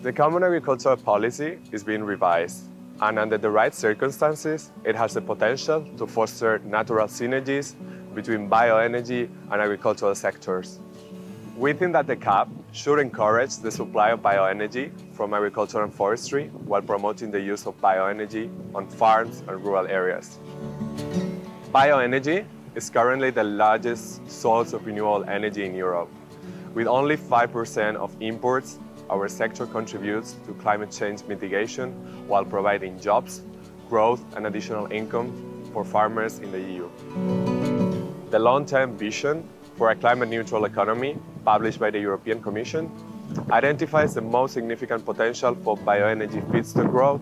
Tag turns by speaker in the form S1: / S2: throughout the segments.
S1: The Common Agricultural Policy is being revised, and under the right circumstances, it has the potential to foster natural synergies between bioenergy and agricultural sectors. We think that the CAP should encourage the supply of bioenergy from agriculture and forestry while promoting the use of bioenergy on farms and rural areas. Bioenergy is currently the largest source of renewable energy in Europe. With only 5% of imports, our sector contributes to climate change mitigation while providing jobs, growth and additional income for farmers in the EU. The long-term vision for a climate-neutral economy, published by the European Commission, identifies the most significant potential for bioenergy feedstock growth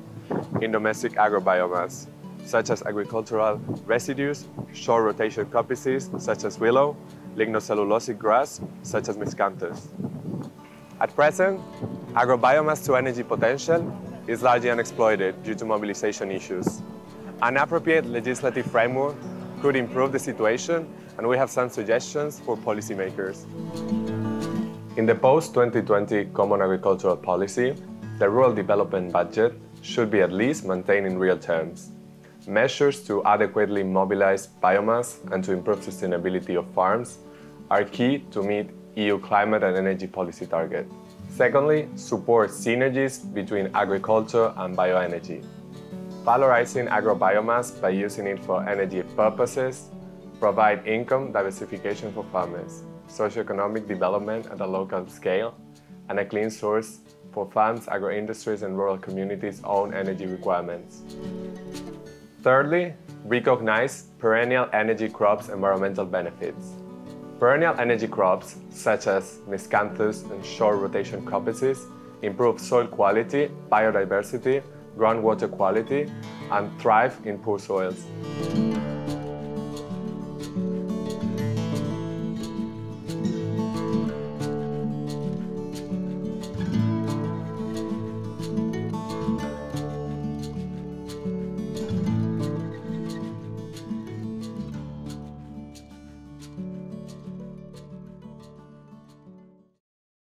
S1: in domestic agrobiomass, such as agricultural residues, short rotation coppices, such as willow, lignocellulosic grass, such as miscanthus. At present, agrobiomass to energy potential is largely unexploited due to mobilization issues. An appropriate legislative framework could improve the situation and we have some suggestions for policymakers. In the post-2020 Common Agricultural Policy, the rural development budget should be at least maintained in real terms. Measures to adequately mobilize biomass and to improve sustainability of farms are key to meet EU climate and energy policy target. Secondly, support synergies between agriculture and bioenergy. Valorizing agrobiomass by using it for energy purposes provide income diversification for farmers, socioeconomic development at a local scale, and a clean source for farms, agro-industries and rural communities' own energy requirements. Thirdly, recognize perennial energy crops' environmental benefits. Perennial energy crops, such as miscanthus and short rotation coppices, improve soil quality, biodiversity, groundwater quality, and thrive in poor soils.